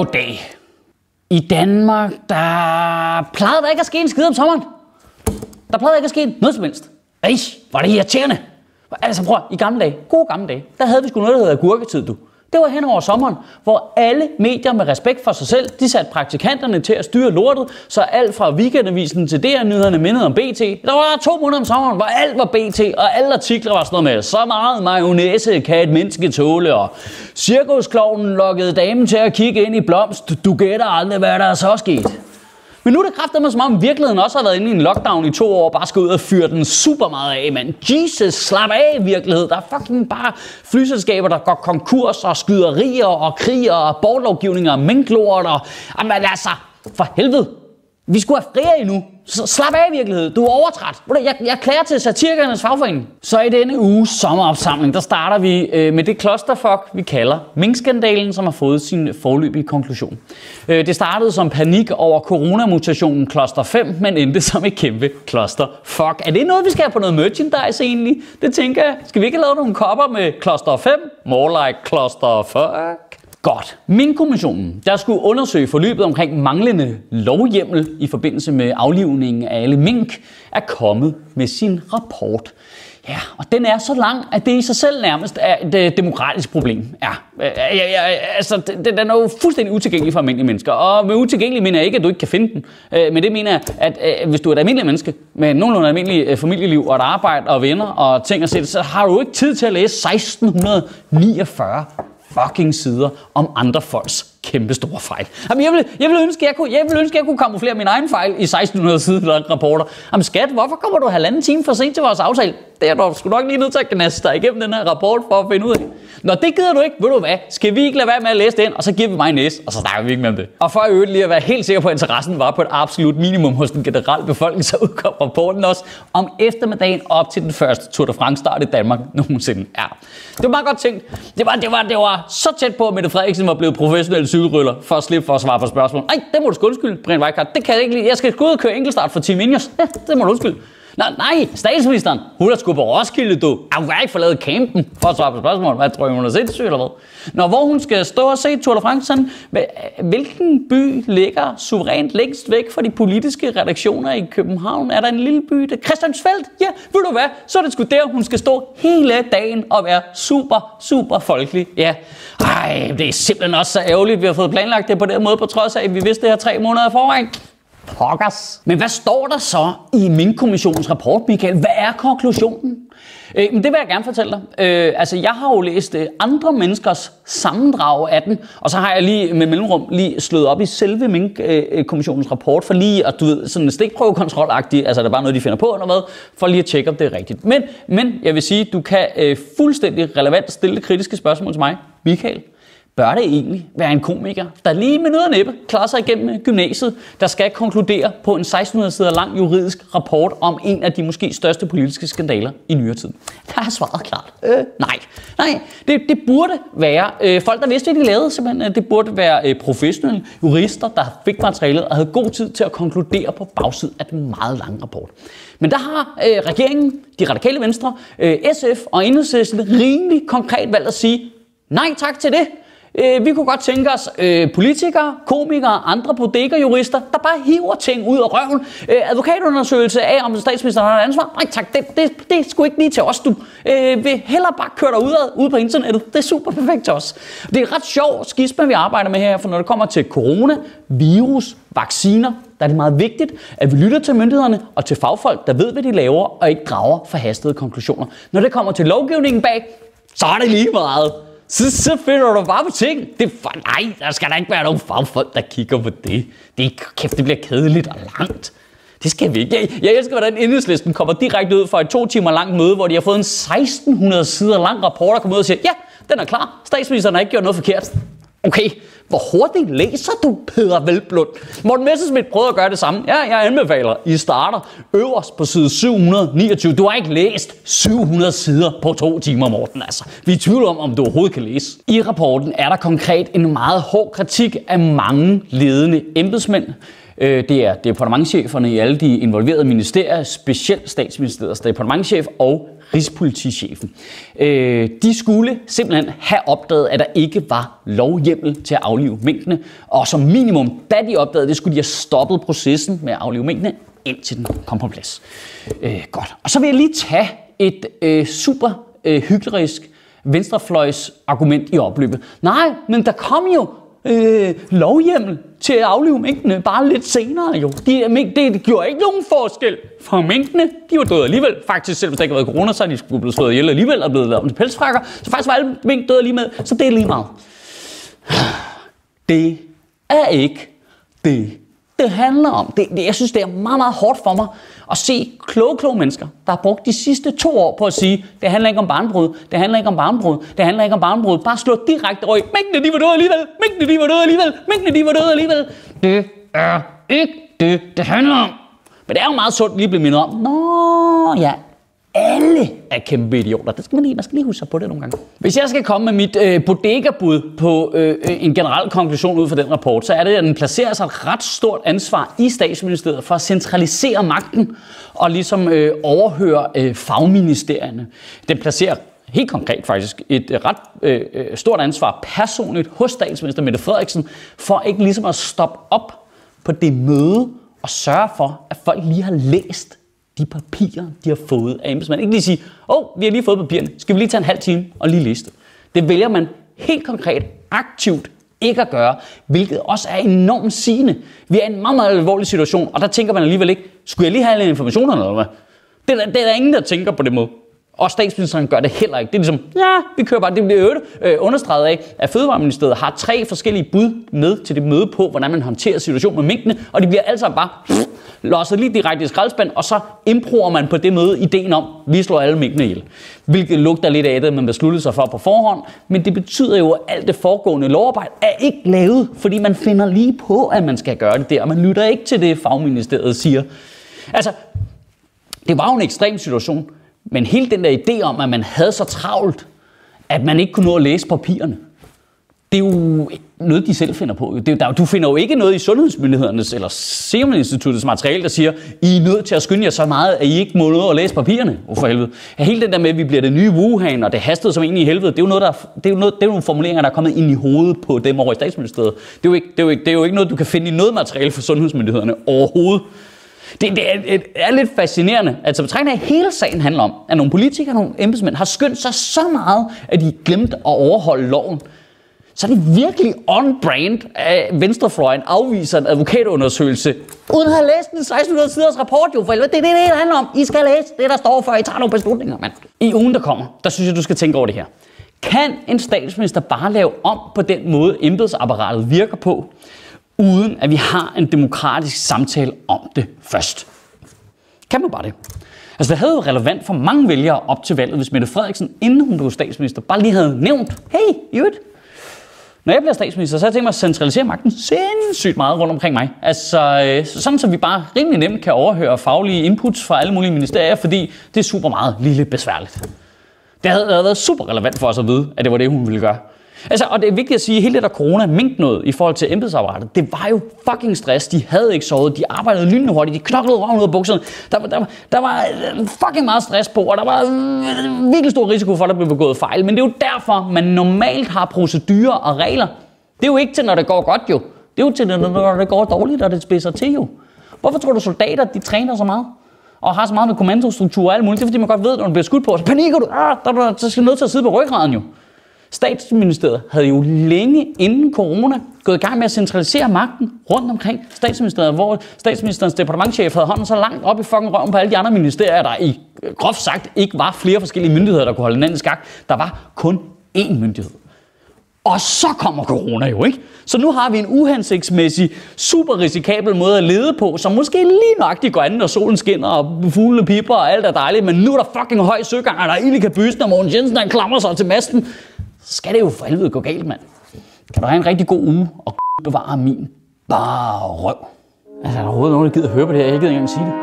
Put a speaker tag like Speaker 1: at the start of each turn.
Speaker 1: Goddag. I Danmark, der plejede der ikke at ske en skid om sommeren. Der plejede ikke at ske noget som helst. Ej, var det irriterende. Altså prøv, i gamle dage, gode gamle dage, der havde vi sgu noget, der hedder gurketid, du. Det var hen over sommeren, hvor alle medier med respekt for sig selv, de satte praktikanterne til at styre lortet, så alt fra weekendavisen til DR-nyhederne mindede om BT. Der var to måneder om sommeren, hvor alt var BT, og alle artikler var sådan noget med, så meget mayonnaise kan et menneske tåle, og cirkusklovnen lukkede damen til at kigge ind i blomst. Du gætter aldrig, hvad der er så sket. Men nu er det kraftigt som om virkeligheden også har været inde i en lockdown i to år, og bare skal ud og fyre den super meget af, mand. Jesus, slap af virkelighed. Der er fucking bare flyselskaber, der går konkurs, og skyderier, og krig, og abortlovgivninger, og minklort, og... Jamen altså, for helvede. Vi skulle have ferie nu. Så slap af i virkeligheden. Du er overtræt. Jeg, jeg klæder til satirikernes fagforening. Så i denne uges sommeropsamling, der starter vi øh, med det klosterfuck, vi kalder minkskandalen, som har fået sin forløbige konklusion. Øh, det startede som panik over coronamutationen kloster 5, men endte som et kæmpe klosterfuck. Er det noget, vi skal have på noget merchandise egentlig? Det tænker jeg. Skal vi ikke lave nogle kopper med kloster 5? More like kloster fuck. Godt. Min kommissionen, der skulle undersøge forløbet omkring manglende lovhjemmel i forbindelse med aflivningen af alle mink, er kommet med sin rapport. Ja, og den er så lang, at det i sig selv nærmest er et øh, demokratisk problem. Ja, ja, ja, altså, den, den er jo fuldstændig utilgængelig for almindelige mennesker. Og med utilgængelig mener jeg ikke, at du ikke kan finde den. Men det mener jeg, at hvis du er et almindeligt menneske med nogenlunde almindelig familieliv og et arbejde og venner og ting at sætte, så har du ikke tid til at læse 1649 fucking sider om andre folks kæmpe store fejl. Jamen, jeg, vil, jeg, vil ønske, jeg, kunne, jeg vil ønske, jeg kunne kamuflere min egen fejl i 1600 sider rapporter. Jamen skat, hvorfor kommer du halvanden time for sent til vores aftale? Det er du sgu nok lige nødt til at gnasse dig igennem den her rapport for at finde ud af. Nå, det gider du ikke. Ved du hvad? Skal vi ikke lade være med at læse den, og så giver vi mig en næse, og så snakker vi ikke mere om det. Og for at øvrigt lige at være helt sikker på, at interessen var på et absolut minimum hos den generelle befolkning, så udkom rapporten også om eftermiddagen op til den første Tour de France start i Danmark nogensinde. Ja, det var meget godt tænkt. Det var, det var, det var så tæt på, at Mette Frederiksen var blevet professionel cykelryller for at slippe for at svare på spørgsmål. Nej, det må du undskylde, Brian Weikart. Det kan jeg ikke lide. Jeg skal gå ud og køre enkeltstart for Team Ingers. Ja, det må du undskylde. Nej, nej, statsministeren, hun er sgu på Roskilde, du. Hun kan ikke forladet campen for at svare på spørgsmål. Hvad tror jeg, hun er sindssyg eller hvad? Når hvor hun skal stå og se Tour de France, hvilken by ligger suverænt længst væk fra de politiske redaktioner i København? Er der en lille by? Det Christiansfeldt? Ja, ved du hvad? Så er det sgu der, hun skal stå hele dagen og være super, super folkelig. Ja. Ej, det er simpelthen også så ærgerligt, vi har fået planlagt det på den måde, på trods af, at vi vidste det her tre måneder i forvejen. Pokkers. Men hvad står der så i min kommissionens rapport, Michael? Hvad er konklusionen? Øh, men det vil jeg gerne fortælle dig. Øh, altså, jeg har jo læst øh, andre menneskers sammendrag af den, og så har jeg lige med mellemrum lige slået op i selve Mink-kommissionens rapport, for lige at, du ved, sådan en stikprøvekontrolagtig, altså der er bare noget, de finder på eller hvad, for lige at tjekke, om det er rigtigt. Men, men jeg vil sige, du kan øh, fuldstændig relevant stille kritiske spørgsmål til mig, Michael bør det egentlig være en komiker, der lige med noget næppe klarer sig igennem gymnasiet, der skal konkludere på en 1600 sider lang juridisk rapport om en af de måske største politiske skandaler i nyere tid? Der er svaret klart. Øh, nej. Nej, det, det burde være øh, folk, der vidste, hvad de lavede. Simpelthen. Øh, det burde være øh, professionelle jurister, der fik materialet og havde god tid til at konkludere på bagsiden af den meget lange rapport. Men der har øh, regeringen, de radikale venstre, øh, SF og Enhedslisten rimelig konkret valgt at sige, nej tak til det. Øh, vi kunne godt tænke os øh, politikere, komikere og andre bodega-jurister, der bare hiver ting ud af røven. Øh, advokatundersøgelse af, om statsministeren har et ansvar. Nej tak, det, det, det er sgu ikke lige til os, du. Øh, vil hellere bare køre dig ud, ud på internettet. Det er super perfekt til os. Det er ret sjovt skisma, vi arbejder med her, for når det kommer til corona, virus, vacciner, der er det meget vigtigt, at vi lytter til myndighederne og til fagfolk, der ved, hvad de laver, og ikke drager forhastede konklusioner. Når det kommer til lovgivningen bag, så er det lige meget så, så finder du bare på ting. Det for, nej, der skal da ikke være nogen fagfolk, der kigger på det. Det, kæft, det bliver kedeligt og langt. Det skal vi ikke. Jeg, jeg elsker, hvordan enhedslisten kommer direkte ud fra et to timer langt møde, hvor de har fået en 1600 sider lang rapport, og kommer ud og siger, ja, den er klar. Statsministeren har ikke gjort noget forkert. Okay, hvor hurtigt læser du, Peter Velblund? Morten Messerschmidt prøvede at gøre det samme. Ja, jeg anbefaler, I starter øverst på side 729. Du har ikke læst 700 sider på to timer, Morten. Altså, vi er tvivl om, om du overhovedet kan læse. I rapporten er der konkret en meget hård kritik af mange ledende embedsmænd, Øh, det er departementcheferne i alle de involverede ministerier, specielt statsministeriets departementchef og Rigspolitichefen. Øh, de skulle simpelthen have opdaget, at der ikke var lovhjemmel til at aflive minkene, og som minimum, da de opdagede det, skulle de have stoppet processen med at aflive minkene, indtil den kom på plads. Øh, godt. Og så vil jeg lige tage et øh, super øh, hyklerisk venstrefløjs argument i opløbet. Nej, men der kom jo øh, lovhjemmel til at aflive minkene bare lidt senere jo. De, det, det gjorde ikke nogen forskel for minkene. De var døde alligevel. Faktisk, selvom der ikke havde været corona, så er de skulle blive slået ihjel alligevel og blevet lavet om til pelsfrakker. Så faktisk var alle mink døde lige med, så det er lige meget. Det er ikke det, det handler om. Det, det, jeg synes, det er meget, meget hårdt for mig at se kloge, kloge mennesker, der har brugt de sidste to år på at sige, det handler ikke om barnbrud, det handler ikke om barnbrud, det handler ikke om barnbrud. Bare slå direkte over i, mængdene de var døde alligevel, mængdene de var døde alligevel, mængdene de var døde alligevel. Det er ikke det, det handler om. Men det er jo meget sundt lige at blive mindet om, nå ja, alle er kæmpe idioter. Det skal man lige, man skal lige huske sig på det nogle gange. Hvis jeg skal komme med mit øh, bodega-bud på øh, en generel konklusion ud fra den rapport, så er det, at den placerer sig et ret stort ansvar i statsministeriet for at centralisere magten og ligesom øh, overhøre øh, fagministerierne. Den placerer helt konkret faktisk et øh, ret øh, øh, stort ansvar personligt hos statsminister Mette Frederiksen for ikke ligesom at stoppe op på det møde og sørge for, at folk lige har læst de papirer, de har fået af embedsmanden. Ikke lige sige, åh, oh, vi har lige fået papirerne, skal vi lige tage en halv time og lige liste. det. Vælger man helt konkret, aktivt ikke at gøre, hvilket også er enormt sigende. Vi er i en meget, meget alvorlig situation, og der tænker man alligevel ikke, skulle jeg lige have alle informationerne eller hvad? Det er, det er der ingen, der tænker på det måde. Og statsministeren gør det heller ikke. Det er ligesom, ja, vi kører bare. Det bliver øvrigt øh, understreget af, at Fødevareministeriet har tre forskellige bud med til det møde på, hvordan man håndterer situationen med minkene, og de bliver altså bare pff, losset lige direkte i skraldespand, og så improver man på det møde ideen om, at vi slår alle minkene ihjel. Hvilket lugter lidt af det, man besluttede sig for på forhånd, men det betyder jo, at alt det foregående lovarbejde er ikke lavet, fordi man finder lige på, at man skal gøre det der, og man lytter ikke til det, fagministeriet siger. Altså, det var jo en ekstrem situation, men hele den der idé om, at man havde så travlt, at man ikke kunne nå at læse papirerne, det er jo noget, de selv finder på. Det er, der, du finder jo ikke noget i sundhedsmyndighedernes eller Serum Instituttets materiale, der siger, I er nødt til at skynde jer så meget, at I ikke må nå at læse papirerne. Oh, for helvede. Ja, hele den der med, at vi bliver det nye Wuhan, og det hastede som ind i helvede, det er jo, noget, der, det er jo, noget, det er jo nogle formuleringer, der er kommet ind i hovedet på dem over i statsministeriet. Det er, jo ikke, det, er jo ikke, det er jo ikke noget, du kan finde i noget materiale for sundhedsmyndighederne overhovedet. Det, det, er, det er lidt fascinerende. Altså betragtning af, hele sagen handler om, at nogle politikere og nogle embedsmænd har skyndt sig så meget, at de glemte at overholde loven. Så er det virkelig on-brand, at Venstrefløjen afviser en advokatundersøgelse, uden at have læst den 1600 siders rapport jo, for det er det, det handler om. I skal læse det, der står for, I tager nogle beslutninger, mand. I ugen, der kommer, der synes jeg, du skal tænke over det her. Kan en statsminister bare lave om på den måde, embedsapparatet virker på, uden at vi har en demokratisk samtale om det først. Kan man bare det? Altså det havde jo relevant for mange vælgere op til valget, hvis Mette Frederiksen, inden hun blev statsminister, bare lige havde nævnt, hey, Jyt, når jeg bliver statsminister, så har jeg tænkt mig at centralisere magten sindssygt meget rundt omkring mig. Altså, øh, sådan så vi bare rimelig nemt kan overhøre faglige inputs fra alle mulige ministerier, fordi det er super meget lille besværligt. Det havde været super relevant for os at vide, at det var det, hun ville gøre. Altså, og det er vigtigt at sige, at hele det der corona mink noget i forhold til embedsapparatet, det var jo fucking stress. De havde ikke sovet, de arbejdede lynende hurtigt, de knoklede røven ud af bukserne. Der, der, der var øh, fucking meget stress på, og der var øh, virkelig stor risiko for, at der blev begået fejl. Men det er jo derfor, man normalt har procedurer og regler. Det er jo ikke til, når det går godt jo. Det er jo til, når det går dårligt, og det spidser til jo. Hvorfor tror du, soldater de træner så meget? og har så meget med kommandostruktur og alt muligt. Det er fordi, man godt ved, når man bliver skudt på, så panikker du. Ah, der, der, der skal nødt til at sidde på ryggraden jo. Statsministeriet havde jo længe inden corona gået i gang med at centralisere magten rundt omkring statsministeriet, hvor statsministerens departementchef havde hånden så langt op i fucking røven på alle de andre ministerier, der i øh, groft sagt ikke var flere forskellige myndigheder, der kunne holde hinanden i skak. Der var kun én myndighed. Og så kommer corona jo, ikke? Så nu har vi en uhensigtsmæssig, super risikabel måde at lede på, som måske lige nok de går anden, når solen skinner, og fuglene piper, og alt er dejligt, men nu er der fucking høj søgang, og der er ild i kabysen, og Mogens Jensen han klamrer sig til masten så skal det jo for helvede gå galt, mand. Kan du have en rigtig god uge, og bevare min bare røv. Altså, er der overhovedet nogen, der gider at høre på det her? Jeg gider ikke engang sige det.